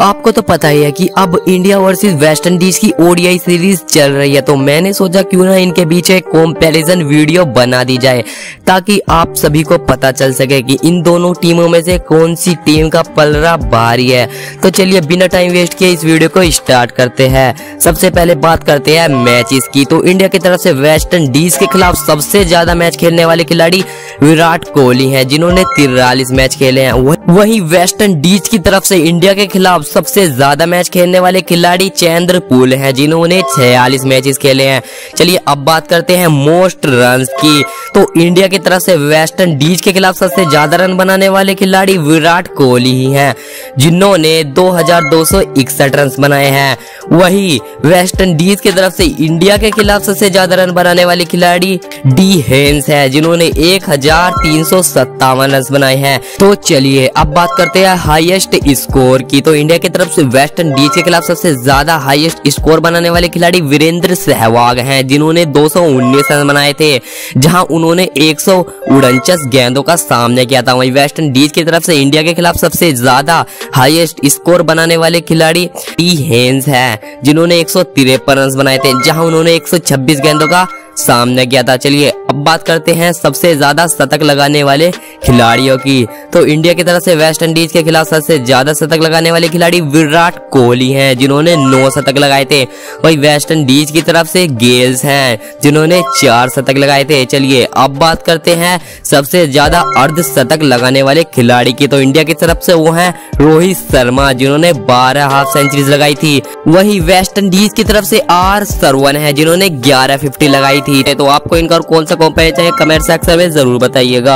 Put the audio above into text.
आपको तो पता ही है कि अब इंडिया वर्सेस वेस्ट इंडीज की ओडीआई सीरीज़ चल रही है तो मैंने सोचा क्यों ना इनके बीच एक कॉम्पेरिजन वीडियो बना दी जाए, ताकि आप सभी को पता चल सके कि इन दोनों टीमों में से कौन सी टीम का पलरा भारी है। तो चलिए, बिना टाइम वेस्ट किए इस वीडियो को स्टार्ट करते हैं। सबसे पहले बात करते हैं मैचेस की तो इंडिया की तरफ़ से वेस्ट इंडीज के खिलाफ सबसे ज़्यादा मैच खेलने वाले खिलाड़ी विराट कोहली हैं, जिन्होंने तिरालीस मैच खेले हैं। वहीं वेस्ट इंडीज की तरफ़ से इंडिया के खिलाफ सबसे ज़्यादा मैच खेलने वाले खिलाड़ी चंद्र पुल हैं, जिन्होंने छियालीस मैचेस खेले हैं। चलिए अब बात करते हैं मोस्ट रन की। तो इंडिया की तरफ़ से वेस्ट इंडीज के खिलाफ सबसे ज़्यादा रन बनाने वाले खिलाड़ी विराट कोहली ही हैं, जिन्होंने दो हज़ार दो सौ इकसठ रन बनाए हैं। वही वेस्ट इंडीज की तरफ़ से इंडिया के खिलाफ सबसे ज़्यादा रन बनाने वाले खिलाड़ी डी हेन्स है, जिन्होंने एक हज़ार तीन सौ सत्तावन रन बनाए हैं। तो चलिए, अब बात करते हैं हाईएस्ट स्कोर की। तो इंडिया की तरफ़ से वेस्ट इंडीज के खिलाफ सबसे ज़्यादा हाईएस्ट स्कोर बनाने वाले खिलाड़ी वीरेंद्र सहवाग हैं, जिन्होंने 219 रन बनाए थे, जहाँ उन्होंने एक गेंदों का सामना किया था। वहीं वेस्ट इंडीज की तरफ़ से इंडिया के खिलाफ सबसे ज़्यादा हाईएस्ट स्कोर बनाने वाले खिलाड़ी टी हेन्स है, जिन्होंने एक सौ तिरपन रन बनाए थे, जहाँ उन्होंने एक सौ छब्बीस गेंदों का सामने किया था। चलिए अब बात करते हैं सबसे ज़्यादा शतक लगाने वाले खिलाड़ियों की। तो इंडिया की तरफ़ से वेस्ट इंडीज के खिलाफ सबसे ज़्यादा शतक लगाने वाले खिलाड़ी विराट कोहली हैं, जिन्होंने नौ शतक लगाए थे। वही वेस्ट इंडीज की तरफ़ से गेल्स हैं, जिन्होंने चार शतक लगाए थे। चलिए, अब बात करते हैं सबसे ज़्यादा अर्ध शतक लगाने वाले खिलाड़ी की। तो इंडिया की तरफ़ से वो है रोहित शर्मा, जिन्होंने बारह हाफ़ सेंचुरीज लगाई थी। वही वेस्ट इंडीज की तरफ़ से आर सरवन है, जिन्होंने ग्यारह फिफ्टी लगाई थी। तो आपको इनका कौन सा कॉम्पेयर चाहिए कमेंट सेक्शन में ज़रूर बताइएगा।